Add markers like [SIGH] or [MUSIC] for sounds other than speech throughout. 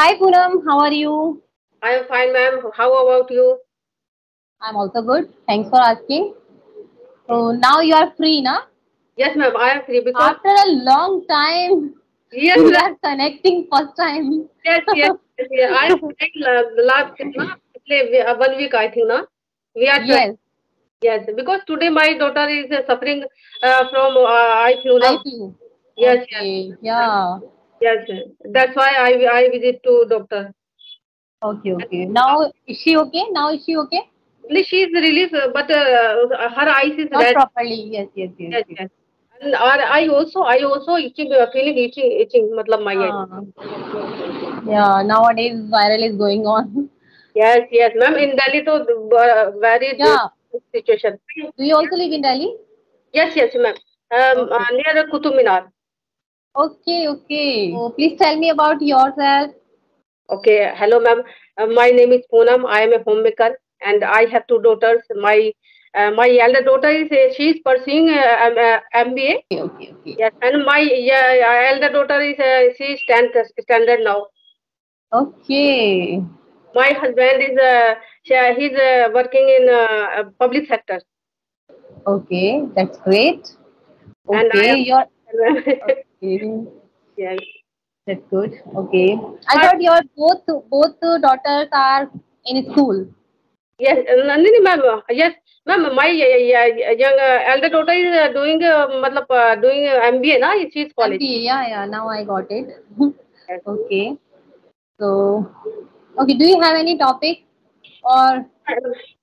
Hi Poonam, how are you? I am fine, ma'am. How about you? I'm also good. Thanks for asking. So now you are free, na? Yes, ma'am. I am free because after a long time, yes, we are connecting first time. Yes, yes. yes, yes. I think last na, uh, one week, I think, na? We are yes. Yes, because today my daughter is uh, suffering uh, from uh, eye flu. Eye flu. Yes, okay. yes. Yeah. Yes. That's why I I visit to doctor. Okay, okay. Now is she okay? Now is she okay? Only she is released, uh, but uh, her eyes is Not red. properly. Yes, yes, yes. Yes, yes. And or I also I also itching uh, feeling itching itching. मतलब my eye. Ah. Yeah, nowadays viral is going on. Yes, yes, ma'am. In Delhi, to uh, very Yeah. good situation. Do you also live in Delhi? Yes, yes, ma'am. Um, Okay. uh, near Qutub Minar. Okay, okay. So please tell me about yourself. Okay. Hello, ma'am. Uh, my name is Poonam. I am a homemaker, and I have two daughters. My uh, my elder daughter is uh, she is pursuing uh, um, uh, MBA. Okay, okay, okay. Yes, and my yeah, elder daughter is uh, she is tenth standard now. Okay. My husband is uh, he's uh, working in uh, public sector. Okay, that's great. And I Okay, your okay, yes. that's good. Okay, I thought your both both daughters are in school. Yes, uh, Nandini ma'am. uh, Yes, ma'am. My uh, uh, young uh, elder daughter is uh, doing uh, matlab, uh, doing uh, MBA na. She's college. MBA, yeah, yeah. Now I got it. Yes. okay. So, okay. Do you have any topic or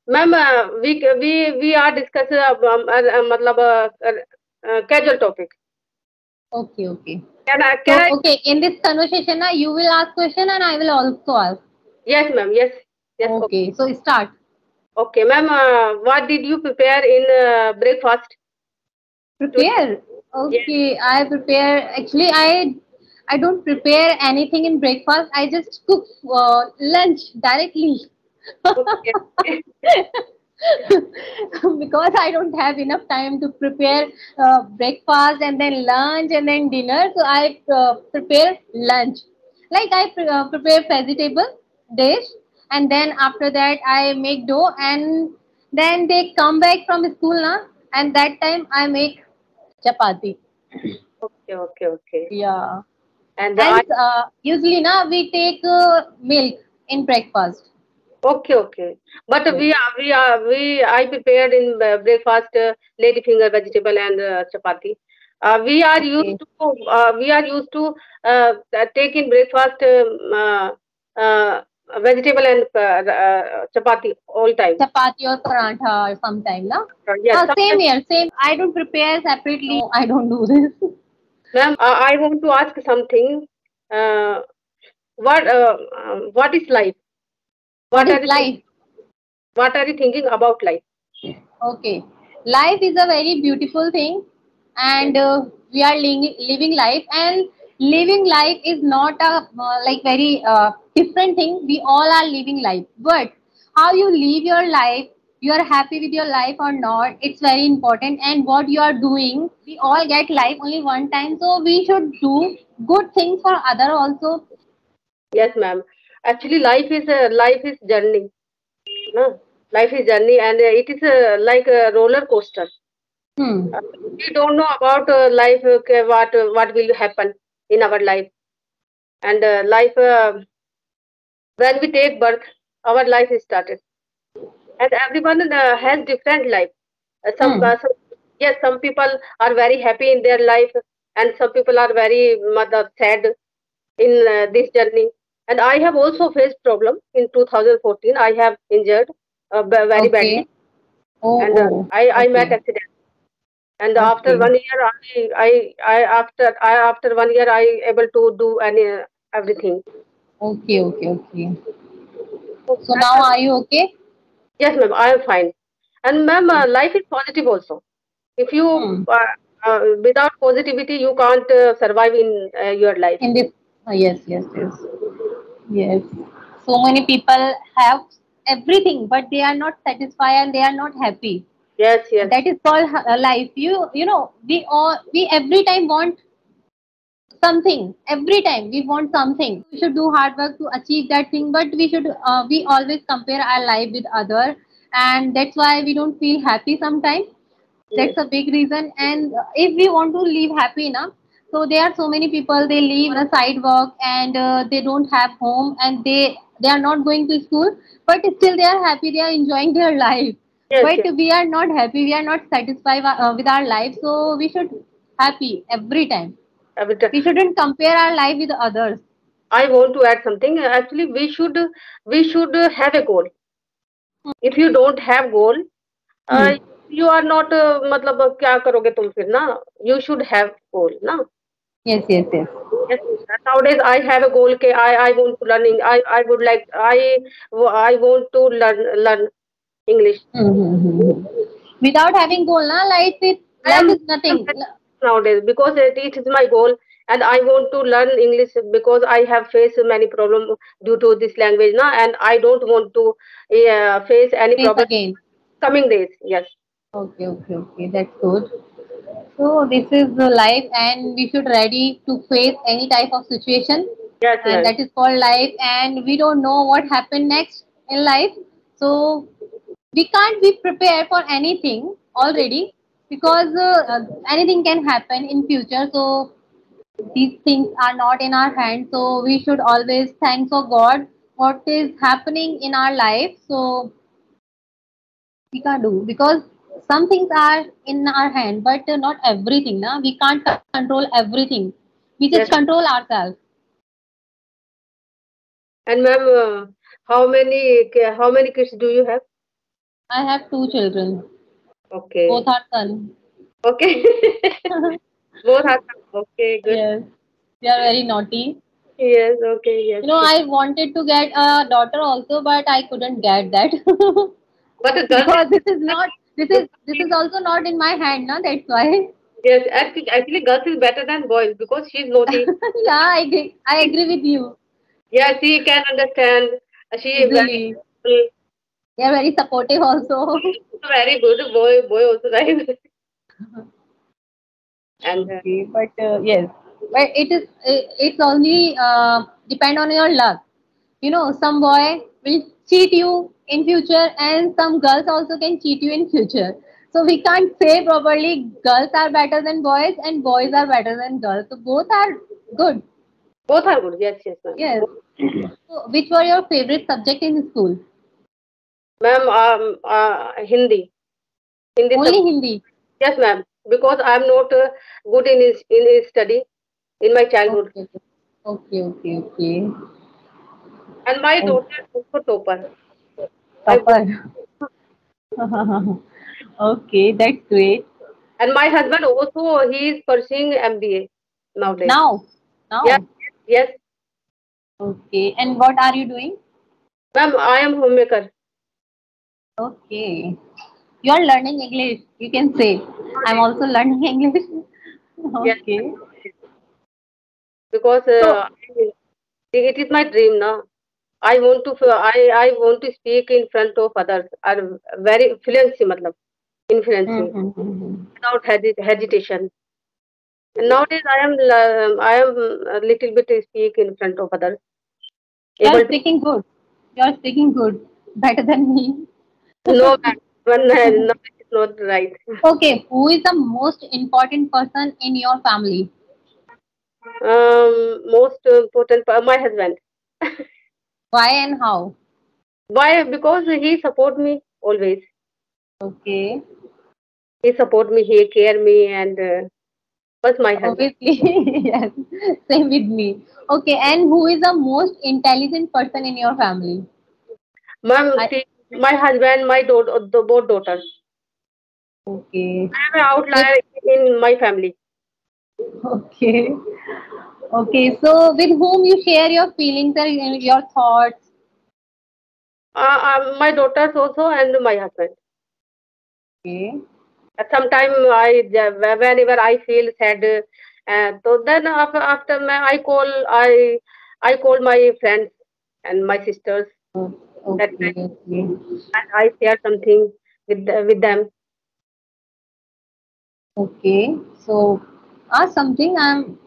Ma'am, uh, we we we are discussing uh, um, okay, okay. Can I? So, I? okay, in this conversation, na, you will ask question and I will also ask. Yes, ma'am. Yes. Yes. Okay, Okay, so start. okay ma'am. Uh, what did you prepare in uh, breakfast? Prepare. Okay, I prepare. Actually, I I don't prepare anything in breakfast. I just cook uh, lunch directly Okay. [LAUGHS] [LAUGHS] because I don't have enough time to prepare uh, breakfast and then lunch and then dinner. So I uh, prepare lunch. Like I pre- uh, prepare vegetable dish and then after that I make dough and then they come back from school na and that time I make chapati. okay. Okay. Okay. Yeah. And And uh, usually na we take uh, milk in breakfast. Okay, okay. But we are, we are, we, I prepared in uh, breakfast uh, lady finger vegetable and uh, chapati. Uh, we are used to, uh, we are used to uh, uh, take in breakfast um, uh, uh, vegetable and uh, uh, chapati all time. Chapati or parantha or sometime na. Uh, yes, same here, same. I don't prepare separately. No, I don't do this. [LAUGHS] Ma'am, uh, I want to ask something. Uh, what, uh, what is life? What are you life? what are you thinking about life? Okay. Life is a very beautiful thing, and uh, we are li- living life. And living life is not a uh, like very uh, different thing. We all are living life, but how you live your life, you are happy with your life or not, it's very important. And what you are doing, we all get life only one time, so we should do good things for other also. Yes, ma'am. Actually, life is a life is journey. No, life is journey, and it is uh, like a roller coaster. Hmm. Uh, we don't know about uh, life. What what will happen in our life, and uh, life. Uh, when we take birth, our life is started, and everyone uh, has different life. Uh, some, Hmm. uh, some yes, some people are very happy in their life, and some people are very mother sad in uh, this journey and i have also faced problem in 2014 i have injured uh, very Okay. badly. Oh, and uh, oh, i i met accident. And after one year I, I i after i after one year i able to do any everything. Okay, okay, okay. So now are you okay? yes ma'am i am fine. And ma'am uh, life is positive also. If you Hmm. uh, uh, without positivity you can't uh, survive in uh, your life. In this, uh, yes, yes, yes, yes. So many people have everything, but they are not satisfied and they are not happy. yes yes That is called uh, life. You, you know, we all, we every time want something every time we want something we should do hard work to achieve that thing but we should uh, we always compare our life with other and that's why we don't feel happy sometimes that's a big reason and if we want to live happy enough so there are so many people they leave the sidewalk and uh, they don't have home and they they are not going to school but still they are happy they are enjoying [LAUGHS] their life. Yes, but yes. we are not happy we are not satisfied uh, with our life so we should happy every time. We shouldn't compare our life with others. I want to add something. Actually we should we should have a goal. If you don't have goal uh, hmm. you are not uh, matlab kya karoge tum fir na? You should have goal na? Yes yes yes Yes, nowadays I have a goal. के I I want to learning. I I would like I I want to learn learn English. Mm-hmm. without having goal na life is life is nothing nowadays because it, it is my goal and I want to learn English because I have faced many problems due to this language now and I don't want to uh, face any Face problem again coming days. Yes. okay okay okay that's good so this is the life and we should ready to face any type of situation. Yes, and yes. that is called life and we don't know what happened next in life. So we can't be prepared for anything already because uh, uh, anything can happen in future. So these things are not in our hands. So we should always thank for god what is happening in our life. So we can't do because some things are in our hand but uh, not everything na? we can't control everything we just Yes. control ourselves And ma'am, uh, how many how many kids do you have? I have two children. Okay. Both are sons. Okay. [LAUGHS] Both are sons okay. Good. yes. They are very naughty. Yes. Okay. Yes. You know, I wanted to get a daughter also, but I couldn't get that. [LAUGHS] but a girl. because this is not this is this is also not in my hand, na? That's why. Yes. Actually, actually, girls is better than boys because she's naughty. yeah, I agree. I agree with you. yeah, she can understand. She is very, are very supportive also. [LAUGHS] very good. Boy, boy also right. [LAUGHS] and uh, okay, but uh, yes, but it is it, it's only uh, depend on your luck. You know, some boy will cheat you in future, and some girls also can cheat you in future. So we can't say properly girls are better than boys and boys are better than girls. So both are good. both are good. Yes, yes, ma'am. Yes. so which were your favorite subject in school? Ma'am, um, uh, Hindi. Hindi. Only Hindi. yes, ma'am. Because I'm not uh, good in his, in his study in my childhood. Okay, okay, okay, okay. And my Oh. daughter is also topper. Topper. [LAUGHS] okay, that's great. And my husband also he is pursuing MBA nowadays. Now, now. Yes, yes. Okay, and what are you doing? Ma'am, I am homemaker. Okay, you are learning English. You can say, I'm also learning English. [LAUGHS] Yes. okay. Because uh, it is my dream now. I want to I I want to speak in front of others. are very fluency matlab influencing Mhm. without hesi- hesitation. And nowadays I am I am a little bit speak in front of others. You are speaking good. You are speaking good. [LAUGHS] Better than me. no one [LAUGHS] no, it's not right. Okay, who is the most important person in your family? Um, most important my husband. [LAUGHS] Why and how? Why? Because he support me always. Okay. He support me. He care me and. Uh, was my husband. Obviously, [LAUGHS] yes. Same with me. Okay, and who is the most intelligent person in your family? Ma'am, I- see, my husband, my daughter, the both daughters. Okay. I am an outlier in my family. [LAUGHS] Okay. Okay. So, with whom you share your feelings and your thoughts? Uh, uh, my daughters also and my husband. Okay. At some time, I whenever I feel sad, uh, so then after after my, I call I I call my friends and my sisters Okay. That Okay. and I share something with with them. Okay. So, ask something. I'm.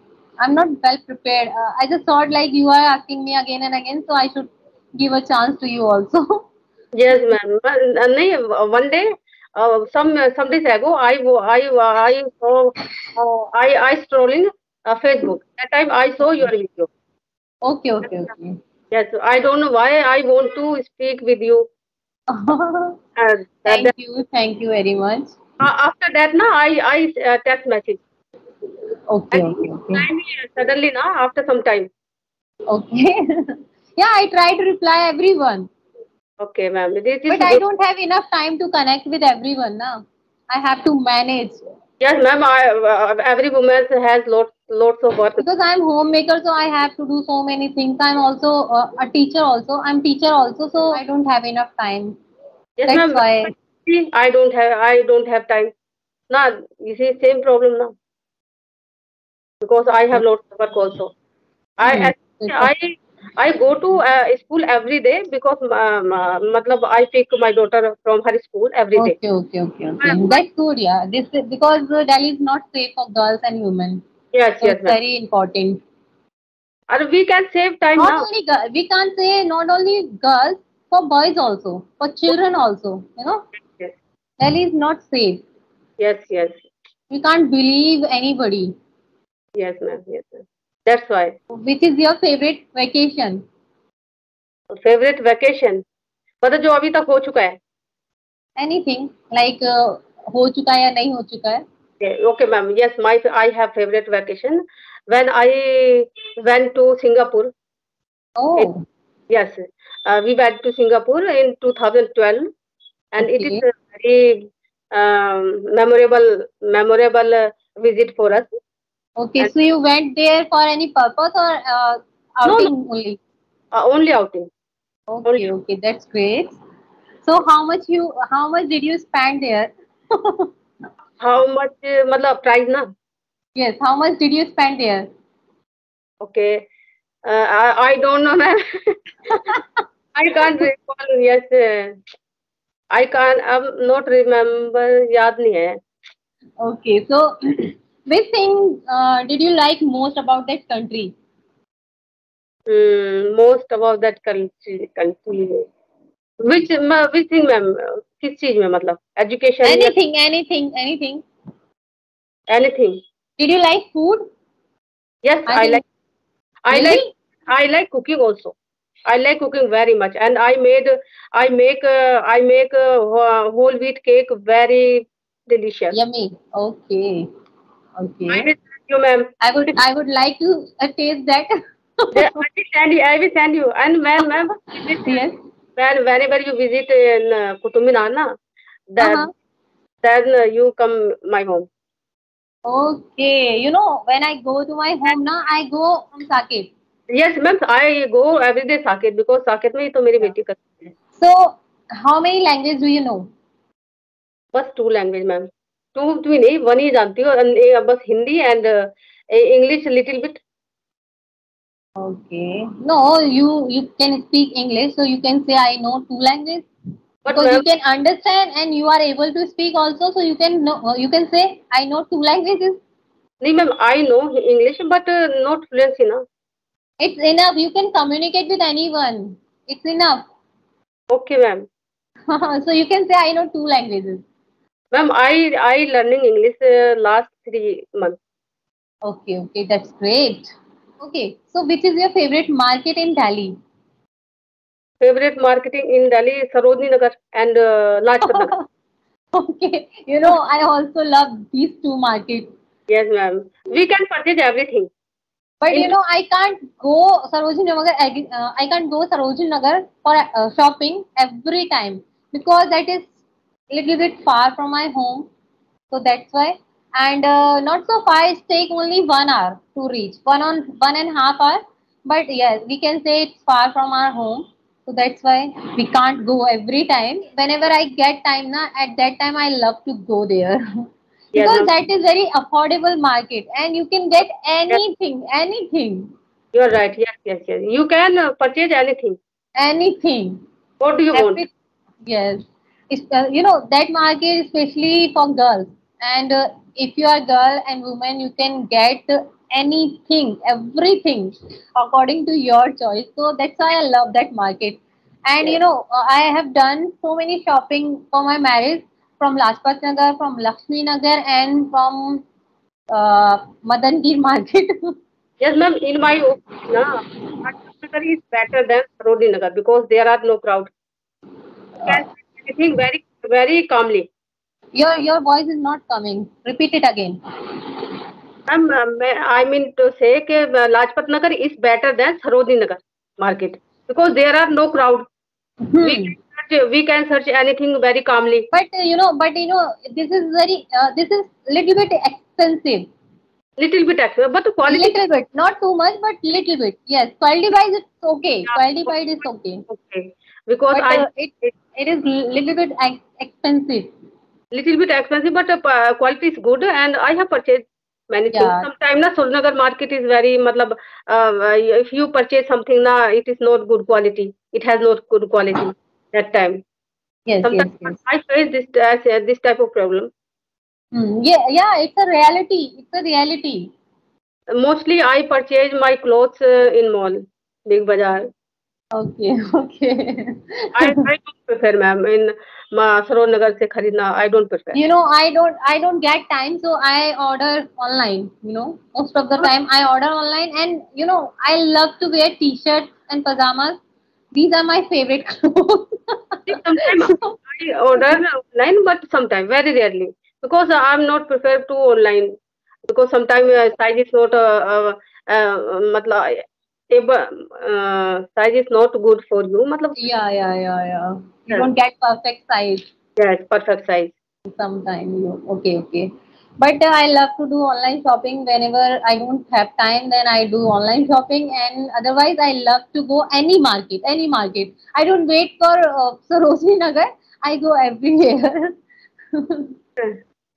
I'm not well prepared. Uh, I just thought like you are asking me again and again, so I should give a chance to you also. [LAUGHS] Yes, ma'am. Uh, nahi, one day, uh, some uh, some days ago, I I I saw uh, I I strolling uh, Facebook. That time I saw your video. okay, okay, okay. Yes, I don't know why I want to speak with you. [LAUGHS] Uh, thank you, thank you very much. uh, after that, na I I uh, text message. Okay, And okay, okay. suddenly, na after some time. Okay. [LAUGHS] yeah, I try to reply everyone, Okay, ma'am. But I don't have enough time to connect with everyone. Now I have to manage Yes, ma'am. Uh, every woman has lots lots of work. because I'm homemaker, so I have to do so many things. I'm also uh, a teacher. Also, I'm teacher also, so I don't have enough time. Yes, That's ma'am. why. I don't have I don't have time. Nah, you see, same problem now. Because I have lots of work also. I Hmm. actually, I I go to uh, school every day because um, uh, matlab I pick my daughter from her school every day. Okay, okay, okay, okay. That's good. Yeah, this is, because Delhi is not safe for girls and women. Yes, So yes, it's very important. And we can save time Not now. only girls, we can't say not only girls, for boys also, for children also. You know, Yes, Delhi is not safe. yes, yes, We can't believe anybody. Yes, ma'am. Yes, ma'am. That's why. Which is your favorite vacation? Favorite vacation. मतलब जो अभी तक हो चुका है. Anything like uh, हो चुका है या नहीं हो चुका है? Okay, okay, ma'am. Yes, my I have favorite vacation when I went to Singapore. Oh, Yes, uh, we went to Singapore in 2012, and okay. it is a very um, memorable memorable uh, visit for us. okay. So you went there for any purpose or uh, No, no. outing only? Uh, only outing. Okay, okay, that's great. So how much you how much did you spend there? [LAUGHS] How much? Uh, मतलब price ना? yes, how much did you spend there? Okay. Uh, I I don't know, ma'am. [LAUGHS] I can't recall. Yes, uh, I can't. I'm not remember. याद नहीं है. Okay, so [CLEARS THROAT] which thing uh, did you like most about that country? Hmm, most about that country country. Which ma- which thing, ma'am? किस चीज में मतलब? Education. या Anything, anything, anything. anything. Did you like food? Yes, I I, think- like. I Really? like. I like cooking also. I like cooking very much, and I made. I make. Uh, I make uh, wh- whole wheat cake very delicious. Yummy. Okay. I Okay. will send you, ma'am. I would I would like to uh, taste that. Yeah, I will send you. I will send you. And ma'am, ma'am, yes. when whenever you visit in uh, Qutub na, then Uh-huh. then uh, you come my home. Okay. You know, when I go to my home now, I go from Saket. Yes, ma'am. I go every day Saket because Saket में ही तो मेरी बेटी करती है. So, how many languages do you know? बस two language ma'am two भी नहीं one ही जानती हूँ eh, बस Hindi and English little bit Okay. No, you you can speak English, so you can say I know two languages but because you can understand and you are able to speak also. So you can know uh, you can say I know two languages. नहीं ma'am I know English but not fluency ना It's enough. You can communicate with anyone. It's enough. Okay ma'am so you can say I know two languages. Ma'am, I I learning English uh, last three months. Okay, okay, that's great. Okay, so which is your favorite market in Delhi? Favorite marketing in Delhi, Sarojini Nagar and uh, Lajpat Nagar. [LAUGHS] okay, you know I also love these two markets. Yes, ma'am. We can purchase everything. But in you know I can't go Sarojini Nagar. Uh, I can't go Sarojini Nagar for uh, shopping every time because that is little bit far from my home. So that's why. And uh, not so far it take only one hour to reach. One on one and half hour. But yes we can say it's far from our home. So that's why we can't go every time. Whenever i get time na at that time i love to go there. [LAUGHS] Yeah, because no. that is very affordable market. And you can get anything anything. You're right. Yes yes yes. You can uh, purchase anything. Anything. What do you Every- want yes uh, you know that market especially for girls and uh, if you are girl and woman you can get anything, everything according to your choice. So that's why I love that market. And you know, uh, I have done so many shopping for my marriage from Lajpat Nagar, from Lakshmi Nagar, and from uh, [LAUGHS] market. Yes, ma'am. In my opinion, nah, Nagar is better than Sarojini Nagar because there are no crowd. You anything very, very calmly. your your voice is not coming. Repeat it again. Ma'am, uh, I mean to say that Lajpat Nagar is better than Sarojini Nagar market because there are no crowd. Hmm. We can search, we can search anything very calmly. But uh, you know, but you know, this is very, uh, this is little bit expensive. Little bit extra, but the quality Little bit, not too much, but little bit. Yes, quality wise it's okay. yeah. Quality wise it's okay. okay because But I uh, it it is little bit ex- expensive. little bit expensive, but uh, quality is good, and I have purchased many Yeah. things. Sometimes na Surnagar market is very, matlab, uh, if you purchase something na, it is not good quality. It has not good quality that time. Yes, yes, Sometimes yes. I face this uh, this type of problem. Hmm. Yeah, yeah. It's a reality. It's a reality. Mostly I purchase my clothes uh, in mall, big bazaar. Okay, [LAUGHS] okay. I, I don't prefer, ma'am, in Ma Sarod Nagar se kharidna. I don't prefer. you know, I don't, I don't get time, so I order online. You know, most of the time I order online, and you know, I love to wear t-shirts and pajamas. These are my favorite clothes. Sometimes [LAUGHS] I order online, but sometimes very rarely because I'm not prepared to online because sometimes uh, size is not uh, uh, uh, able, uh, size is not good for you. Matlab, yeah, yeah, yeah, yeah. You Yeah. don't get perfect size. yes, perfect size. sometime you okay okay but uh, i love to do online shopping whenever i don't have time then i do online shopping and otherwise i love to go any market any market i don't wait for uh, [LAUGHS] sarojini nagar i go everywhere [LAUGHS]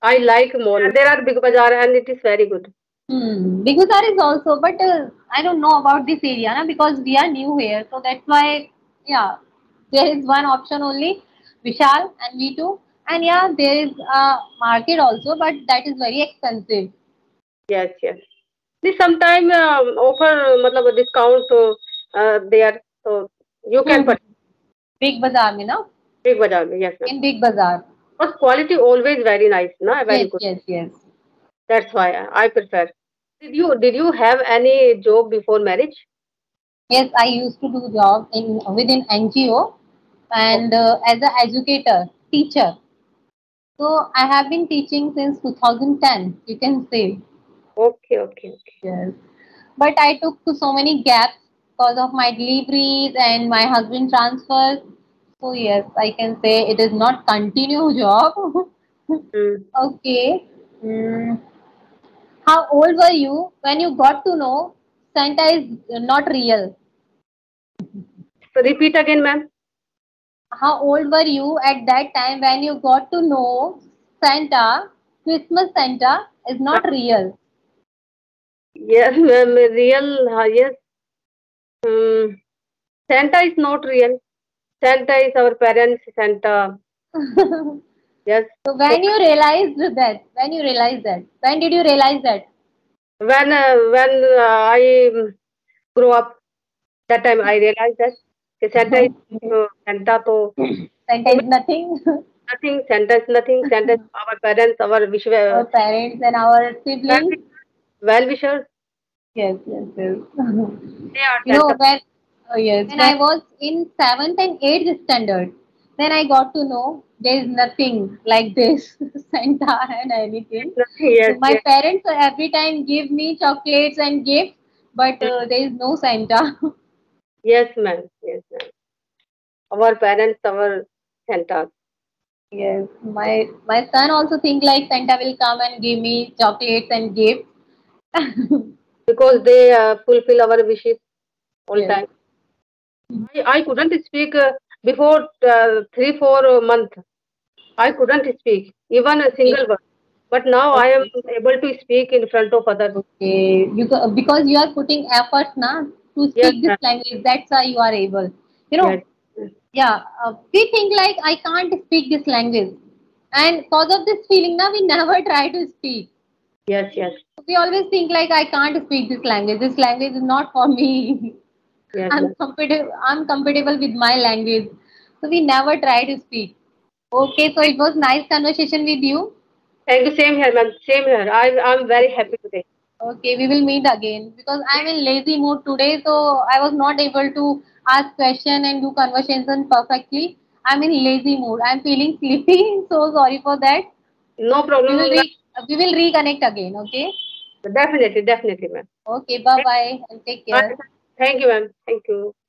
I like mall. There are big bazaar and it is very good. Hmm. big bazaar is also but uh, i don't know about this area na, because we are new here so that's why yeah there is one option only vishal and v2 and yeah there is a market also but that is very expensive Yes, yes. This sometime uh, offer matlab a discount so uh, there so you can Hmm. purchase big bazaar mein na big bazaar. Yes, ma'am. in big bazaar But quality always very nice, na? Very yes good. yes yes That's why I prefer. Did you did you have any job before marriage? yes i used to do job in within ngo and uh, as a educator teacher so i have been teaching since 2010 you can say Okay, okay, okay. yes but i took so many gaps because of my deliveries and my husband transfers so yes i can say it is not continue [LAUGHS] job Hmm. okay mm. How old were you when you got to know santa is not real repeat again, ma'am. how old were you at that time when you got to know Santa, Christmas Santa is not real? Yes, ma'am. Real, uh, yes. Hmm. Santa is not real. Santa is our parents. Santa. [LAUGHS] so Yes. when you realized that, when you realized that, when did you realize that? When uh, when uh, I um, grew up, that time I realized that कि Santa is [LAUGHS] uh, Santa to Santa is nothing. [LAUGHS] nothing. Santa is nothing. Santa is [LAUGHS] our parents, our wish, our parents and our siblings. well wishers. Yes, yes, yes. They are you know when oh yes when i was in seventh and eighth standard then i got to know there is nothing like this [LAUGHS] santa and anything Yes, my yes. parents every time give me chocolates and gifts but uh, there is no santa [LAUGHS] Yes, ma'am. Yes, ma'am. Our parents, our Santa. yes my my son also think like santa will come and give me chocolates and gifts [LAUGHS] Because they uh, fulfill our wishes all Yes. time. I, I couldn't speak uh, before uh, three, four months. I couldn't speak even a single word. But now I am able to speak in front of others. okay you because you are putting efforts na to speak Yes, this language that's why you are able you know Yes. yeah uh, we think like i can't speak this language and because of this feeling now we never [LAUGHS] try to speak Yes, yes. we always think like I can't speak this language. This language is not for me. Yes, I'm ma'am. comfortable. I'm comfortable with my language. So we never try to speak. Okay, so it was nice conversation with you. Thank you. Same here, ma'am. Same here. I, I'm very happy today. Okay, we will meet again because I'm in lazy mood today, so I was not able to ask question and do conversation perfectly. I'm in lazy mood. I'm feeling [LAUGHS] sleepy, so sorry for that. No problem. We will re- we will reconnect again. Okay. Definitely, definitely, ma'am. Okay. Bye bye and take care. Thank you, ma'am. Thank you.